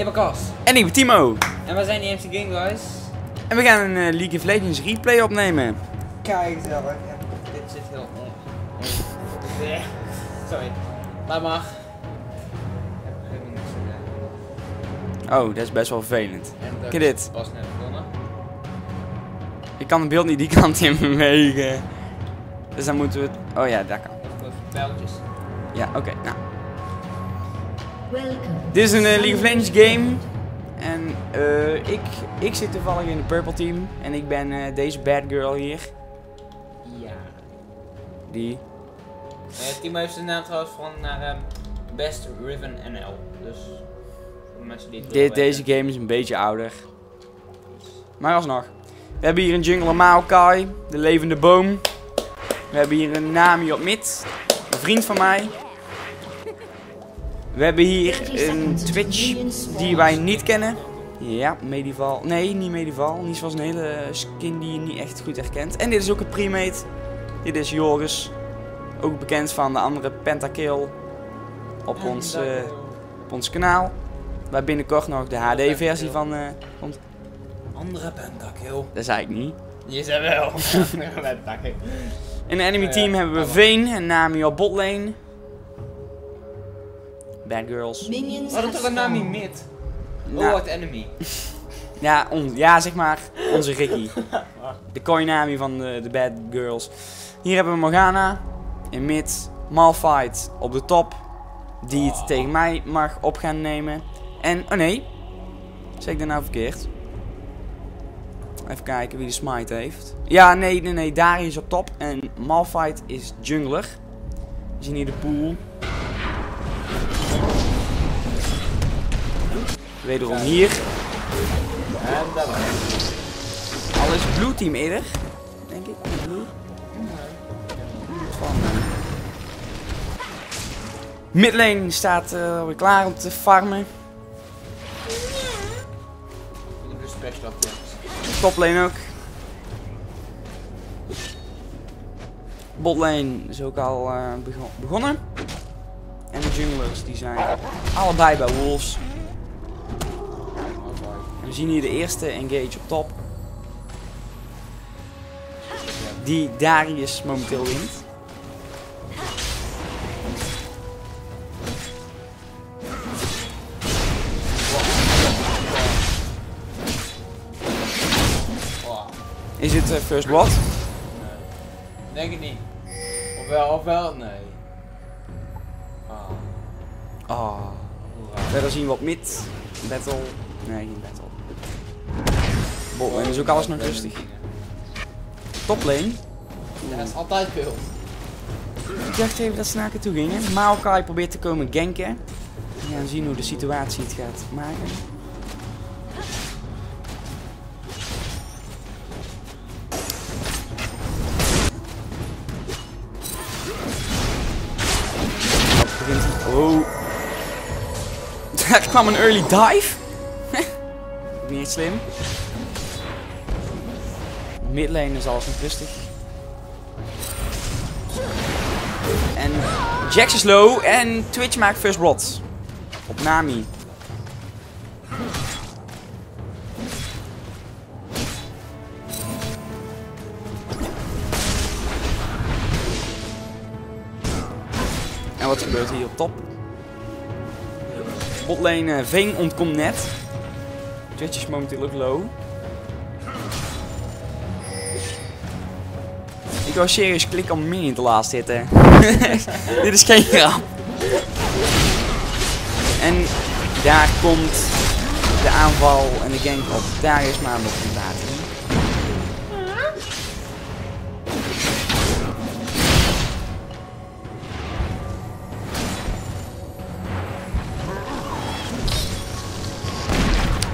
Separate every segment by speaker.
Speaker 1: Ik ben Kas.
Speaker 2: En ik ben Timo.
Speaker 1: En wij zijn die MC Game Guys.
Speaker 2: En we gaan een eh, League of Legends replay opnemen.
Speaker 1: Kijk zelf. Ja, dit zit heel Sorry. Laat maar.
Speaker 2: Oh, dat is best wel vervelend. Kijk dit.
Speaker 1: Pas net begonnen.
Speaker 2: Ik kan het beeld niet die kant in bewegen. Dus dan moeten we het... Oh ja, daar kan.
Speaker 1: Pijltjes.
Speaker 2: Ja, oké. nou.
Speaker 3: Welcome.
Speaker 2: Dit is een eh, League of Legends game. En eh, ik, ik zit toevallig in de purple team. En ik ben eh, deze bad girl hier.
Speaker 1: Ja.
Speaker 2: Die.
Speaker 1: Eh, Timo heeft zijn naam trouwens van naar ehm, Best Riven NL. Dus voor de mensen die het
Speaker 2: Dit, deze game is een beetje ouder. Maar alsnog. We hebben hier een jungler Maokai, de levende boom. We hebben hier een Nami op mid, een vriend van mij. We hebben hier een Twitch die wij niet kennen. Ja, Medieval. Nee, niet Medieval. Niet zoals een hele skin die je niet echt goed herkent. En dit is ook een premade. Dit is Joris. Ook bekend van de andere Pentakill op ons, eh, op ons kanaal. Waar binnenkort nog de HD-versie van eh, komt.
Speaker 1: Andere pentakill.
Speaker 2: Dat zei ik niet.
Speaker 1: Je zei wel. Pentakill.
Speaker 2: In de enemy team hebben we. Veen en Nami op botlane. Bad girls.
Speaker 3: Minions have
Speaker 1: toch een
Speaker 3: spawned.
Speaker 1: mid?
Speaker 2: Nou,
Speaker 1: Oh, what enemy.
Speaker 2: ja, on- ja, zeg maar onze Ricky. De coin Nami van de, de Bad Girls. Hier hebben we Morgana. In mid. Malphite op de top. Die het tegen mij mag op gaan nemen. En, oh nee. Zeg ik dat nou verkeerd? Even kijken wie de smite heeft. Ja, nee, nee, nee. Darius is op top. En Malphite is jungler. We zien hier de pool. Wederom hier.
Speaker 1: En dat was
Speaker 2: Al is Blue Team eerder. Denk ik. Blue. Van, eh, Midlane staat eh, weer klaar om te farmen. Toplane ook. Botlane is ook al eh, bego- begonnen. En de junglers die zijn allebei bij Wolves. We zien hier de eerste engage op top. Die Darius momenteel wint.
Speaker 1: Oh,
Speaker 2: Is het eh, First Blood?
Speaker 1: denk ik niet. Ofwel, ofwel, nee. Ah, hoera.
Speaker 2: Verder zien we op mid. Battle. Nee, geen battle. Botlane is ook alles nog rustig. Toplane.
Speaker 1: Ja, dat is altijd veel.
Speaker 2: Ik dacht even dat ze naar elkaar toe gingen. Maokai probeert te komen ganken. We gaan zien hoe de situatie het gaat maken. Oh. Daar kwam een early dive. Niet slim. Midlane is alles nog rustig. En Jax is low en Twitch maakt first blood. Op Nami. En wat gebeurt hier op top? Botlane eh, Veen ontkomt net. Twitch is momenteel ook low. Ik wou serieus klikken om minion te laten zitten. Dit is geen grap. En daar komt de aanval en de gank op Darius maar nog een later.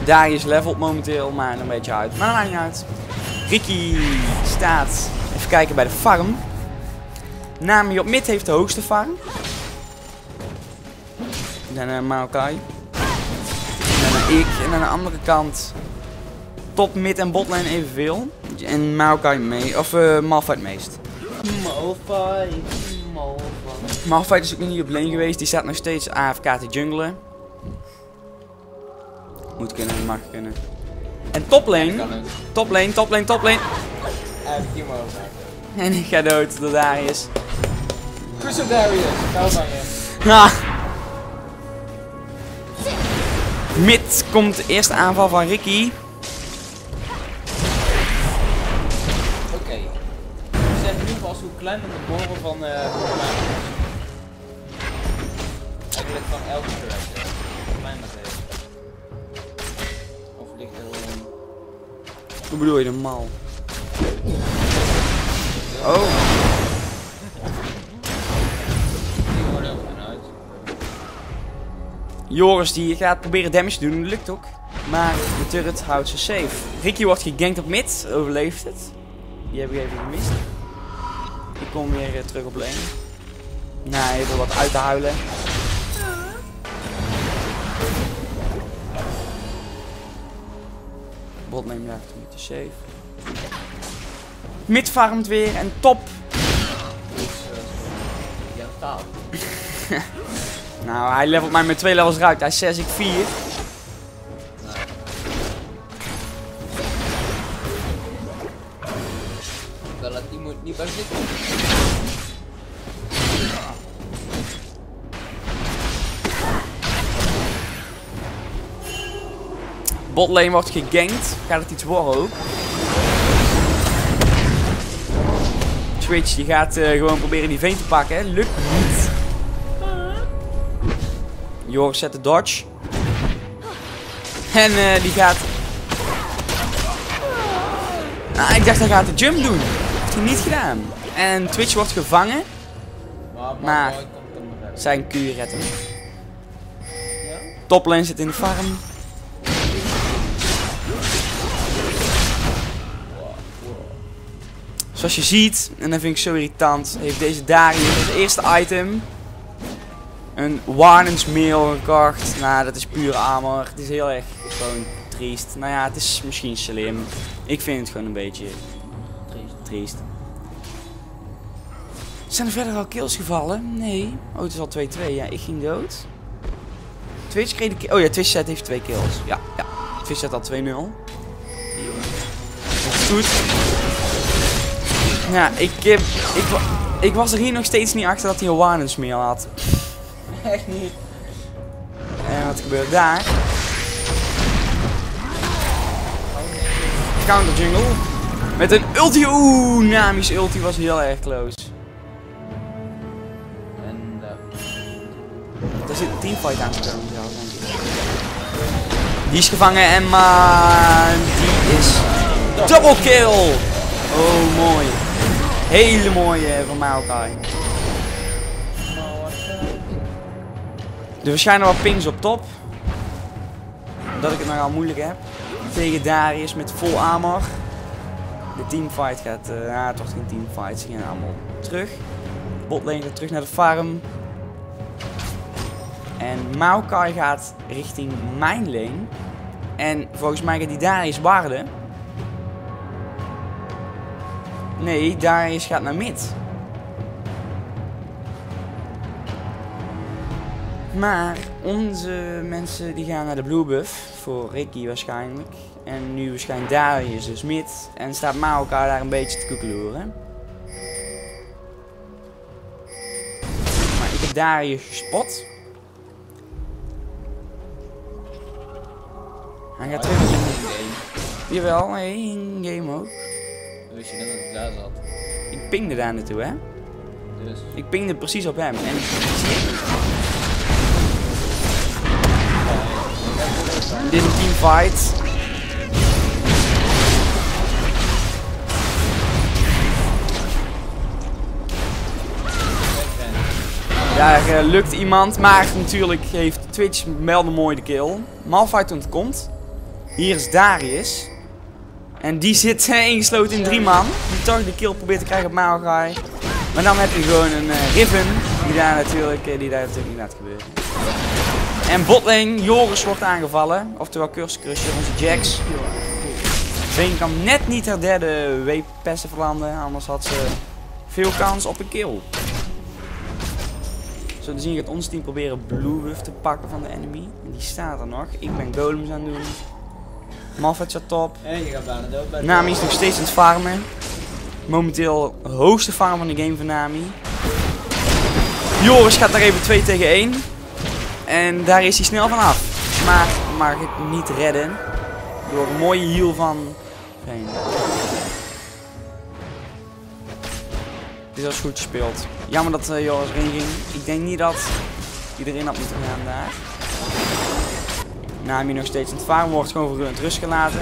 Speaker 2: Darius levelt momenteel maar een beetje uit. Maar dat maakt niet uit. Ricky staat, even kijken bij de farm. Nami op mid heeft de hoogste farm. Dan uh, Maokai. En dan ik. En aan de andere kant top, mid en botlane evenveel. En Maokai mee, of eh Malphite het meest.
Speaker 1: Malphite, Malphite.
Speaker 2: Malphite is ook nog niet op lane geweest. Die staat nog steeds AFK te jungelen. Moet kunnen, mag kunnen. En toplane,
Speaker 1: Kan ook.
Speaker 2: toplane, toplane, toplane.
Speaker 1: En ik hier over.
Speaker 2: En ik ga dood door Darius.
Speaker 1: Crystal Darius, gauw van je.
Speaker 2: Ha! Mid komt de eerste aanval van Ricky.
Speaker 1: Oké. We zijn nu pas hoe klein de boren van is. Eigenlijk van elke. Hoe klein dat is. Of ligt er een...
Speaker 2: Hoe bedoel je de mal? Oh. Joris die gaat proberen damage te doen, dat lukt ook. Maar de turret houdt ze safe. Ricky wordt gegankt op mid, overleeft het. Die heb ik even gemist. Ik kom weer eh, terug op lane. Nou, hij heeft er wat uit te huilen. Botlane blijft een beetje safe. Mid farmt weer en top. Nou, hij levelt mij met twee levels eruit. Hij is 6, ik 4.
Speaker 1: Dat laat die moet niet bij zitten.
Speaker 2: Botlane wordt gegankt. Gaat het iets worden ook? Twitch die gaat eh, gewoon proberen die veen te pakken. Lukt niet. Joris zet de dodge. En eh, die gaat... Ah, ik dacht hij gaat de jump doen. Heeft hij niet gedaan. En Twitch wordt gevangen.
Speaker 1: Maar.
Speaker 2: Zijn Q redt hem.
Speaker 1: Ja?
Speaker 2: Toplane zit in de farm. Zoals je ziet, en dat vind ik zo irritant, heeft deze Darius als eerste item een Warnensmail gekocht. Nou, dat is puur armor. Het is heel erg gewoon triest. Nou ja, het is misschien slim. Ik vind het gewoon een beetje
Speaker 1: Triest.
Speaker 2: Zijn er verder al kills gevallen? Nee. Oh, het is al 2-2. Ja, ik ging dood. Twitch kreeg de. Oh ja, Twitch set heeft twee kills. Ja, ja. Set al 2-0. Dat is goed. Ja, ik, ik, ik was er hier nog steeds niet achter dat hij een Warnens meer had.
Speaker 1: Echt niet.
Speaker 2: En wat gebeurt daar? Counter jungle. Met een ulti. Oeh, Nami's ulti was heel erg close.
Speaker 1: En uh,
Speaker 2: Daar zit een teamfight aan te komen zelfs, denk ik. Die is gevangen en maar die is double kill. Oh, mooi. Hele mooie van Maokai. Er verschijnen wat pings op top. Dat ik het nogal moeilijk heb. Tegen Darius met vol armor. De teamfight gaat... eh ja, wordt geen teamfight. Ze gaan allemaal terug. Botlane gaat terug naar de farm. En Maokai gaat richting mijn lane. En volgens mij gaat die Darius waarden. Nee, Darius gaat naar mid. Maar onze mensen die gaan naar de blue buff. Voor Ricky waarschijnlijk. En nu waarschijnlijk Darius dus mid. En staat Maokai daar een beetje te koekeloeren. Maar ik heb Darius gespot. Hij gaat terug. Jawel, nee, in game ook.
Speaker 1: Wist je net dat ik daar zat.
Speaker 2: Ik pingde daar naartoe, hè.
Speaker 1: Dus.
Speaker 2: Ik pingde precies op hem. En dit is een teamfight. Daar eh, lukt iemand, maar natuurlijk heeft Twitch melden mooi de kill. Malphite ontkomt. Hier is Darius. En die zit eh, ingesloten in drie man. Die toch de kill probeert te krijgen op Maogai. Maar dan heb je gewoon een eh, Riven. Die daar natuurlijk, eh, die daar natuurlijk niet laat gebeuren. En botlane, Joris wordt aangevallen. Oftewel Curse Crusher, onze Jax. Veen kan net niet haar derde W-pessen verlanden. Anders had ze veel kans op een kill. Zo te zien gaat ons team proberen Blue Buff te pakken van de enemy. die staat er nog. Ik ben golems aan het doen. Malphite staat top.
Speaker 1: En je gaat bijna dood bij de-
Speaker 2: Nami is nog steeds aan het farmen. Momenteel de hoogste farm van de game van Nami. Joris gaat daar even 2 tegen 1. En daar is hij snel van af. Maar mag het niet redden. Door een mooie heal van Veen. Dit was goed gespeeld. Jammer dat eh, Joris erin ging. Ik denk niet dat erin had moeten gaan daar. Nami nog steeds aan het varen wordt gewoon voor het rust gelaten.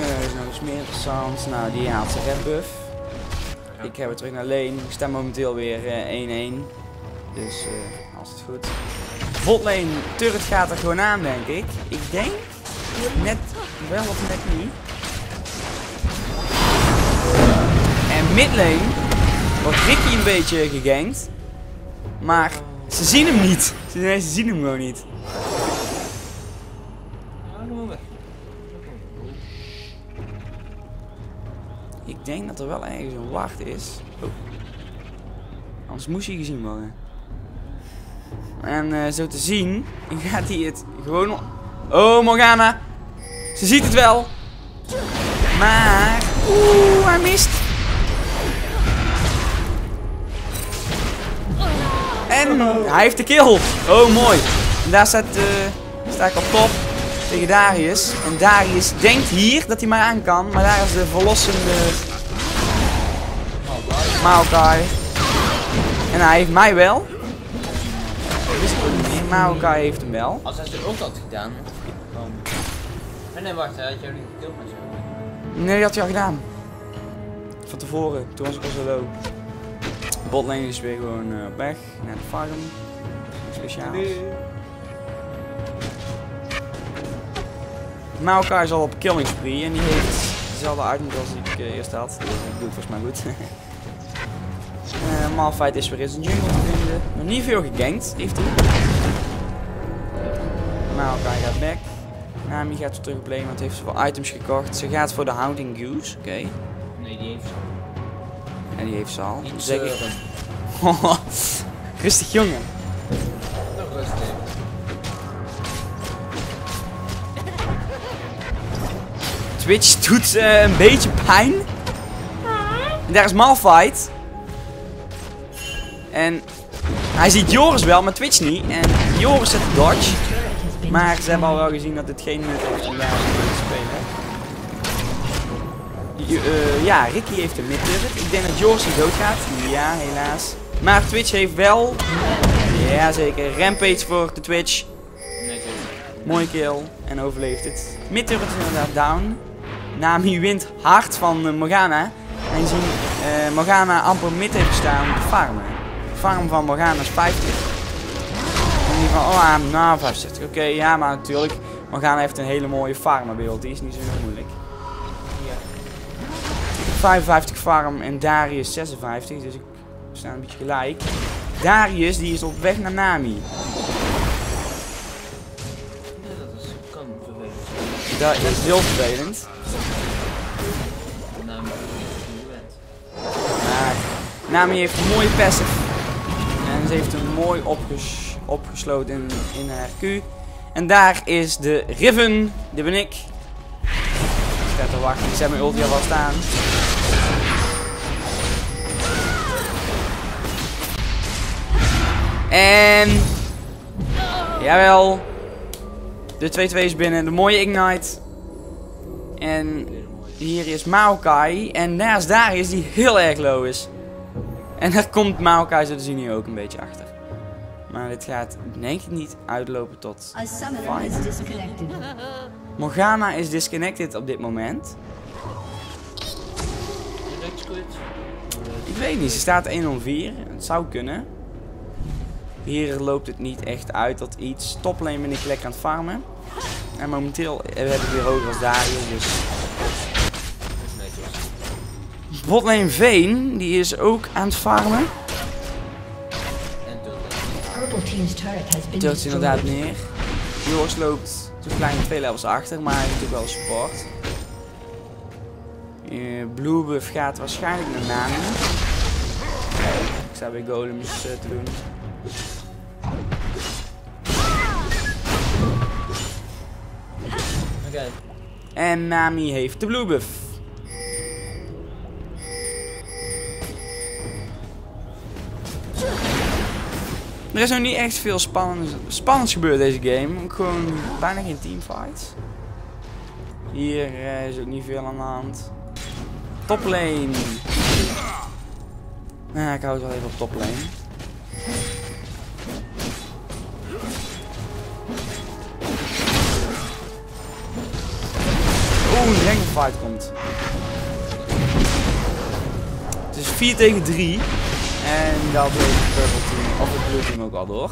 Speaker 2: Eh, is nog eens meer interessant. Nou, die haalt zijn red buff. Ik heb het terug naar Leen. Ik sta momenteel weer eh, 1-1. Dus eh als het goed. Botlane turret gaat er gewoon aan, denk ik. Ik denk net wel of net niet. Midlane wordt Ricky een beetje gegankt. Maar ze zien hem niet. Ze, ze zien hem gewoon niet. Ik denk dat er wel ergens een wacht is. Oh. Anders moest hij gezien worden. En eh, zo te zien gaat hij het gewoon... Oh, Morgana. Ze ziet het wel. Maar... Oeh, Hij heeft de kill. Oh, mooi. En daar staat, eh, sta ik op top tegen Darius. En Darius denkt hier dat hij maar aan kan. Maar daar is de verlossende Maokai. En hij heeft mij wel. Ook. Maokai heeft hem wel.
Speaker 1: Als hij zijn ult had gedaan. Nee, nee, wacht, hij had jou niet gekild met zo.
Speaker 2: Nee, dat had hij al gedaan. Van tevoren. Toen was ik al zo low. Botlane is weer gewoon eh, weg naar de farm. Speciaal. Maokai is al op killing spree en die heeft dezelfde item als ik eh, eerst had. Dus dat doe ik volgens mij goed. Eh Malphite is weer in zijn jungle te vinden. Nog niet veel gegankt heeft hij. Maokai gaat back. Nami gaat terug op want heeft zoveel items gekocht. Ze gaat voor de Hounding Goose. Oké.
Speaker 1: Nee, die heeft.
Speaker 2: En die heeft ze al. Zeg
Speaker 1: eh,
Speaker 2: ik. Rustig jongen.
Speaker 1: toch rustig.
Speaker 2: Twitch doet eh, een beetje pijn. En daar is Malphite. En hij ziet Joris wel, maar Twitch niet. En Joris zet de dodge. Maar ze hebben al wel gezien dat het geen nut heeft ja, Ricky heeft een mid turret. Ik denk dat Joris doodgaat. Ja, helaas. Maar Twitch heeft wel... Ja, zeker. Rampage voor de Twitch. Mooie kill. En overleeft het. Mid turret is inderdaad down. Nami wint hard van eh, Morgana. En je ziet eh, Morgana amper mid heeft staan om te farmen. De farm van Morgana is 50. En die van, oh nou 65. Oké, ja, maar natuurlijk. Morgana heeft een hele mooie farmbeeld. Die is niet zo moeilijk.
Speaker 1: Ja.
Speaker 2: Ik heb 55 farm en Darius 56. Dus ik sta een beetje gelijk. Darius die is op weg naar Nami.
Speaker 1: Ja, dat is, kan vervelend.
Speaker 2: Dat is heel vervelend. Maar Nami heeft een mooie passive. En ze heeft hem mooi opges opgesloten in, in haar Q. En daar is de Riven. Dit ben ik. Sta te wachten. Ik zet mijn ulti al wel staan. En... Jawel. De 2-2 is binnen. De mooie Ignite. En hier is Maokai. En naast daar is die heel erg low is. En daar komt Maokai zo te zien hier ook een beetje achter. Maar dit gaat denk ik niet uitlopen tot... Morgana is disconnected op dit moment. Ik weet niet, ze staat 1-4. Het zou kunnen. Hier loopt het niet echt uit tot iets. Toplane ben ik lekker aan het farmen. En momenteel heb ik weer hoger als Darius, dus...
Speaker 1: Dat.
Speaker 2: Botlane Veen, die is ook aan het farmen.
Speaker 3: Destroyed.
Speaker 2: inderdaad neer. Joris loopt zo'n kleine twee levels achter, maar hij heeft natuurlijk wel support. Eh, Blue buff gaat waarschijnlijk naar Nami. Ik sta weer golems eh, te doen.
Speaker 1: Oké.
Speaker 2: En Nami heeft de blue buff. Er is nog niet echt veel spannends, spannends gebeurd deze game. Gewoon bijna geen teamfights. Hier eh, is ook niet veel aan de hand. Toplane. Nou, ik hou het wel even op toplane. Oeh, een fight komt. Het is 4 tegen 3. En dat heeft het purple team, of het blue team ook al door.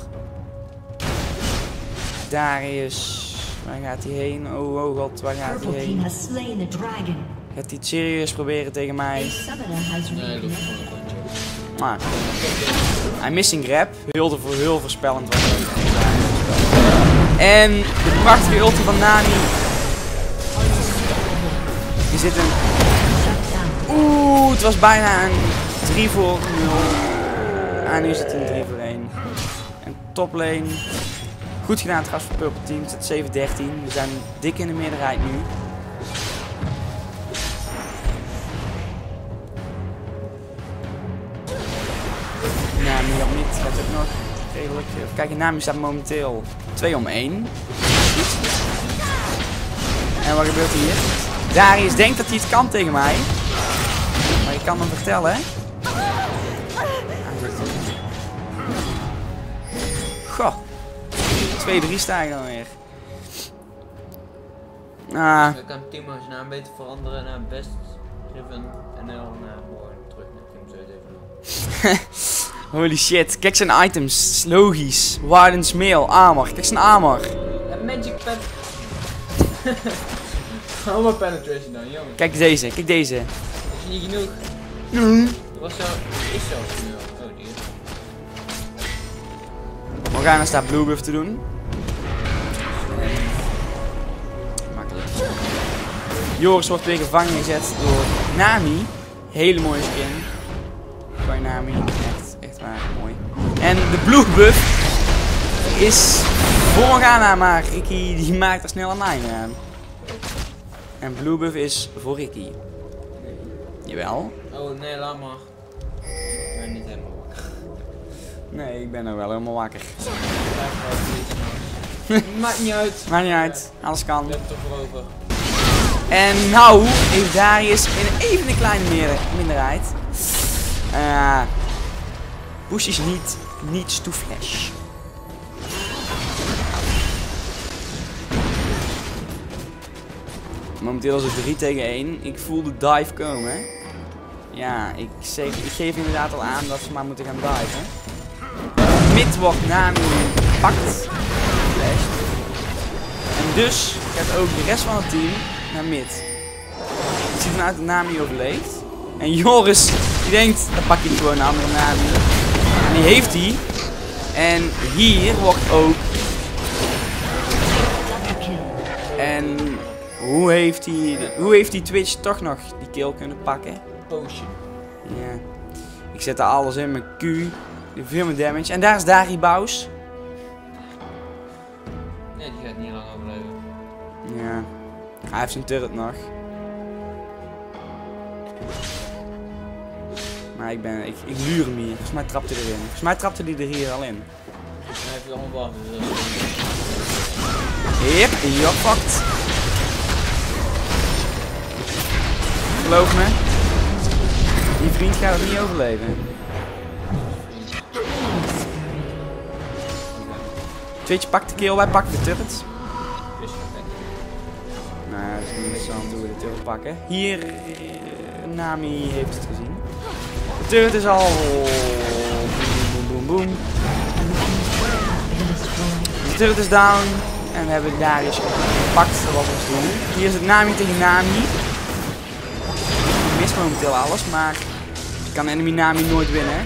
Speaker 2: Darius, waar gaat hij heen? Oh, oh god, waar gaat hij heen?
Speaker 3: has slain the dragon.
Speaker 2: Gaat hij het serieus proberen tegen mij?
Speaker 1: Nee, dat is.
Speaker 2: Maar, hij een grab. Heel, te- heel voorspellend was het. En de prachtige ulti van Nani. Er zit een. Oeh, het was bijna een 3 voor 0. En nu is het een 3 voor 1. En toplane. Goed gedaan trouwens voor Purple Team. Het staat 7-13. We zijn dik in de meerderheid nu. Nami op niet. Gaat ook nog redelijk. Even kijken, Nami staat momenteel 2 om 1. En wat gebeurt hier? Darius denkt dat hij het kan tegen mij. Maar je kan hem vertellen. 2-3 sta ik dan weer. Ah,
Speaker 1: Dan kan Timo zijn naam beter veranderen naar Best Driven en dan naar gewoon terug naar Team 7
Speaker 2: holy shit. Kijk zijn items. Logisch. Warden's mail. Armor. Kijk zijn armor.
Speaker 1: Ja, Magic Pen. Maar penetration dan, jongen.
Speaker 2: Kijk deze. Kijk deze.
Speaker 1: Is je niet genoeg? Was zo, is al. Oh, die is.
Speaker 2: Morgana staat blue buff te doen. Joris wordt weer gevangen gezet door Nami. Hele mooie skin. Bij Nami. Echt, echt waar, mooi. En de blue buff is voor maar Ricky die maakt er snel een aan. En blue buff is voor Ricky. Jawel.
Speaker 1: Oh nee, laat maar. Ik ben niet helemaal wakker.
Speaker 2: Nee, ik ben er wel helemaal wakker.
Speaker 1: Maakt niet uit.
Speaker 2: Maakt niet uit, alles kan.
Speaker 1: Ik heb het toch over.
Speaker 2: En nou heeft Darius in even een kleine minderheid. Eh Bush is niet, niets to flash. Momenteel is het 3 tegen 1. Ik voel de dive komen. Ja, ik, zeg, ik geef inderdaad al aan dat ze maar moeten gaan diven. Mid wordt Nami gepakt. En dus gaat ook de rest van het team naar mid. Het ziet eruit dat Nami overleeft. En Joris, die denkt, dan pak ik gewoon een andere Nami. En die heeft hij. En hier wordt ook. En hoe heeft hij, hoe heeft die Twitch toch nog die kill kunnen pakken?
Speaker 1: Potion.
Speaker 2: Ja. Ik zet er alles in, mijn Q. Die veel meer damage. En daar is Dari Baus.
Speaker 1: Nee, die gaat niet lang overleven.
Speaker 2: Ja. Hij heeft zijn turret nog. Maar ik ben, ik, ik luur hem hier. Volgens mij trapte hij erin. Volgens mij trapte hij er hier al in.
Speaker 1: Hij heeft allemaal wachten. Dus
Speaker 2: Yep, you're fucked. Geloof me. Die vriend gaat het niet overleven. Twitch pakt de kill, wij pakken de turret. Interessant hoe we de turret pakken. Hier, Nami heeft het gezien. De turret is al... Boom, boom, boom, boom. De turret is down. En we hebben Darius gepakt. Dat was ons. Hier is het Nami tegen Nami. Ik mis momenteel alles, maar ik kan enemy Nami nooit winnen.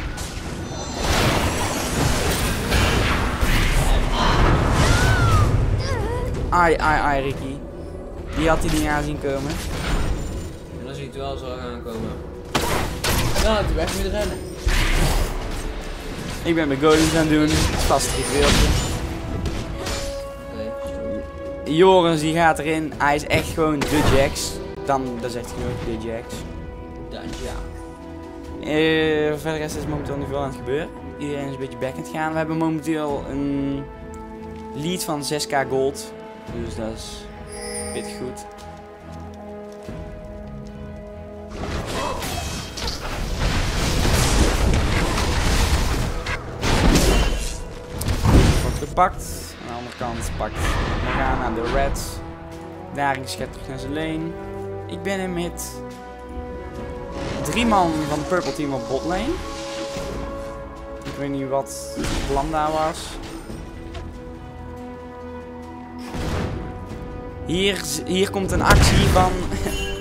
Speaker 2: Ai, ai, ai, Ricky. Die had hij niet aanzien komen.
Speaker 1: En als hij moet wel zo gaan komen. Nou, toen weg moet rennen.
Speaker 2: Ik ben mijn golems aan het doen. Het is vast.
Speaker 1: Oké, stoer.
Speaker 2: Joris die gaat erin. Hij is echt gewoon de Jax. Dan, dat zegt hij nooit, de Jax.
Speaker 1: Dan ja.
Speaker 2: Eh, verder is er momenteel niet veel aan het gebeuren. Iedereen is een beetje back aan het gaan. We hebben momenteel een lead van 6k gold. Dus dat is pittig goed. Wordt gepakt. Aan de andere kant pakt Morgana de Reds. Darius gaat terug naar zijn lane. Ik ben er met drie man van het Purple Team op botlane. Ik weet niet wat het plan daar was. Hier, hier komt een actie van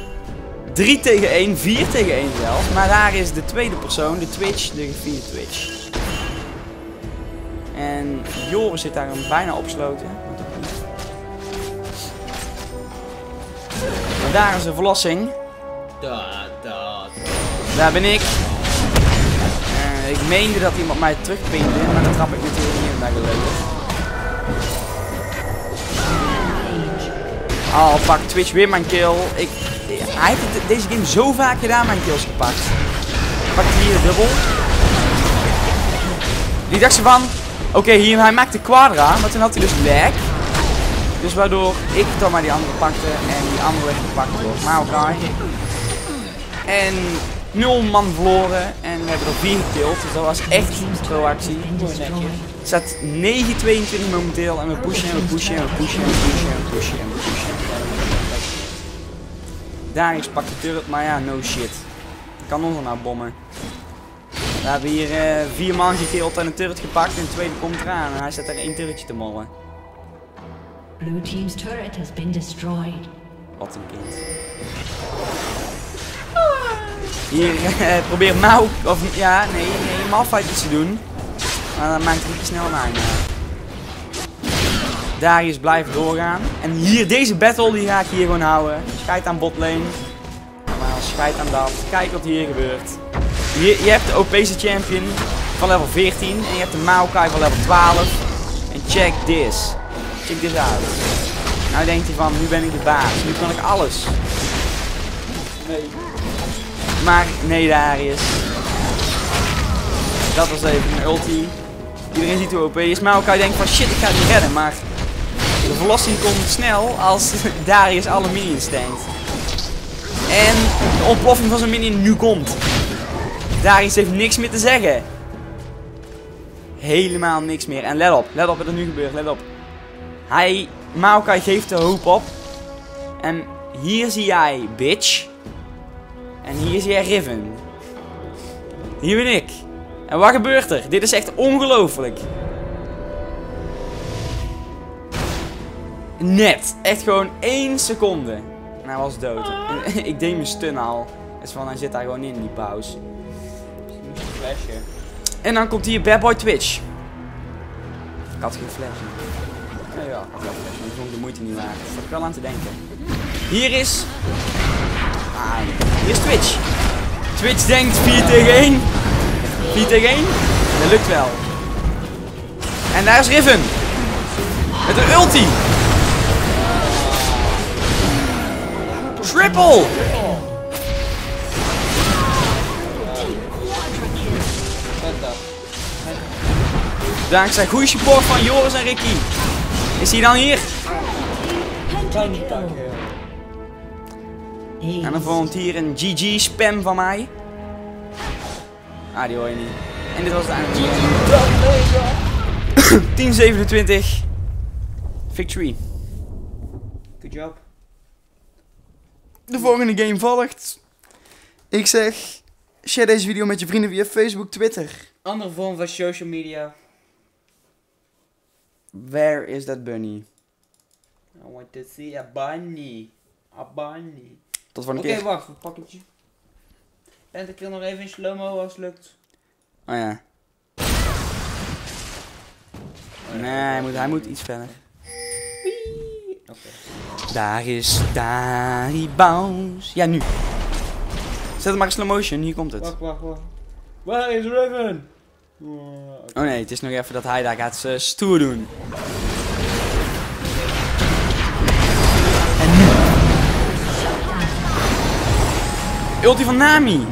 Speaker 2: 3 tegen 1, 4 tegen 1 zelfs. Maar daar is de tweede persoon, de Twitch, de gevierde Twitch. En Joris zit daar een bijna opsloten. Maar daar is de verlossing.
Speaker 1: Da, da.
Speaker 2: Daar ben ik. Eh, ik meende dat iemand mij terugpinde, maar dat trap ik natuurlijk Al pakt Twitch weer mijn kill. Ik, hij heeft deze game zo vaak gedaan, mijn kills gepakt. Pakt hier dubbel. Die dacht ze van, oké hier, hij maakte quadra, maar toen had hij dus lag. Dus waardoor ik dan maar die andere pakte en die andere werd gepakt door Maokai. En nul man verloren en we hebben er vier gekild. Dus dat was echt een pro-actie. Het staat 9-22 momenteel en we pushen en we pushen en we pushen en we pushen en we pushen en we pushen. Darius pakt de turret, maar ja, no shit. Kan ons er nou bommen. We hebben hier eh, vier man gekild en een turret gepakt en de tweede komt eraan. En hij staat er één turretje te mollen.
Speaker 3: Blue team's turret has been destroyed.
Speaker 2: Wat een kind. Hier eh, probeert Mau, of ja, nee, nee, Malphite iets te doen. Maar dan maakt hij te snel een einde. Darius blijft doorgaan. En hier, deze battle, die ga ik hier gewoon houden. Scheid aan botlane. Normaal, scheid aan dat. Kijk wat hier gebeurt. Je, je hebt de OP'ste champion van level 14. En je hebt de Maokai van level 12. En check this. Check this out. Nou denkt hij van, nu ben ik de baas. Nu kan ik alles.
Speaker 1: Nee.
Speaker 2: Maar nee, Darius. Dat was even een ulti. Iedereen ziet hoe OP is. Maar elkaar denkt van shit, ik ga niet redden. Maar verlossing komt snel als Darius alle minions tankt. En de ontploffing van zijn minion nu komt. Darius heeft niks meer te zeggen. Helemaal niks meer. En let op, let op wat er nu gebeurt, let op. Hij, Maokai geeft de hoop op. En hier zie jij, bitch. En hier zie jij Riven. Hier ben ik. En wat gebeurt er? Dit is echt ongelooflijk. Net. Echt gewoon één seconde. En hij was dood. En ik deed mijn stun al. Dus van hij zit daar gewoon in die pauze.
Speaker 1: Moest je flashen.
Speaker 2: En dan komt hier Bad Boy Twitch. Ik had geen flash. Nee, ja, ik had wel. Maar ik vond de moeite niet waard. Daar zat ik wel aan te denken. Hier is... Ah, hier is Twitch. Twitch denkt 4 tegen 1. 4 tegen 1. Dat lukt wel. En daar is Riven. Met een ulti. Triple. Dankzij goede support van Joris en Ricky. Is hij dan hier? En dan volgt hier een GG spam van mij. Ah, die hoor je niet. En dit was het einde. 1027. Victory.
Speaker 1: Good job.
Speaker 2: De volgende game volgt. Ik zeg, share deze video met je vrienden via Facebook, Twitter.
Speaker 1: Andere vorm van social media.
Speaker 2: Where is that bunny?
Speaker 1: I want to see a bunny. A bunny.
Speaker 2: Tot voor een
Speaker 1: Oké,
Speaker 2: keer.
Speaker 1: wacht. Een pakketje. En ik wil nog even in slow-mo als het lukt.
Speaker 2: Oh ja. Nee, hij moet, hij moet iets verder.
Speaker 1: Oké.
Speaker 2: Daar is daar die bounce. Ja, nu. Zet hem maar in slow motion, hier komt het.
Speaker 1: Wacht, wacht, wacht. Waar is Raven? Oh.
Speaker 2: Oh nee, het is nog even dat hij daar gaat eh, stoer doen. En nu. Ulti van Nami.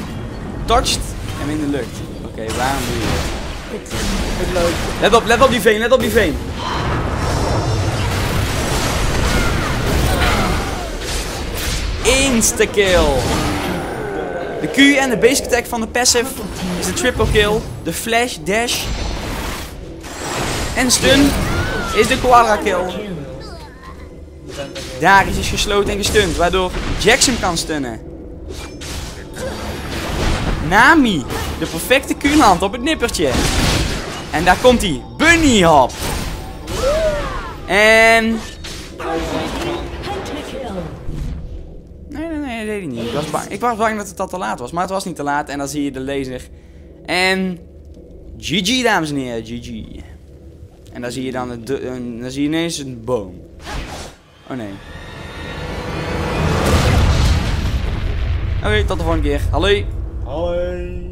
Speaker 2: Touched en in de lucht. Oké, waarom doe je dit?
Speaker 1: Leuk.
Speaker 2: Let op, let op die veen, let op die veen. Insta-kill. De Q en de basic attack van de passive is de triple kill. De flash, dash en stun is de quadra kill. Darius is gesloten en gestunt, waardoor Jackson kan stunnen. Nami, de perfecte Q-hand op het nippertje. En daar komt hij, Bunny Hop. En... hij niet. Ik was, bang, ik was bang dat het al te laat was, maar het was niet te laat. En dan zie je de laser. En... GG, dames en heren, GG. En dan zie je dan, du- een, dan zie je ineens een boom. Oh nee. Oké, tot de volgende keer. Hallo.
Speaker 1: Hoi.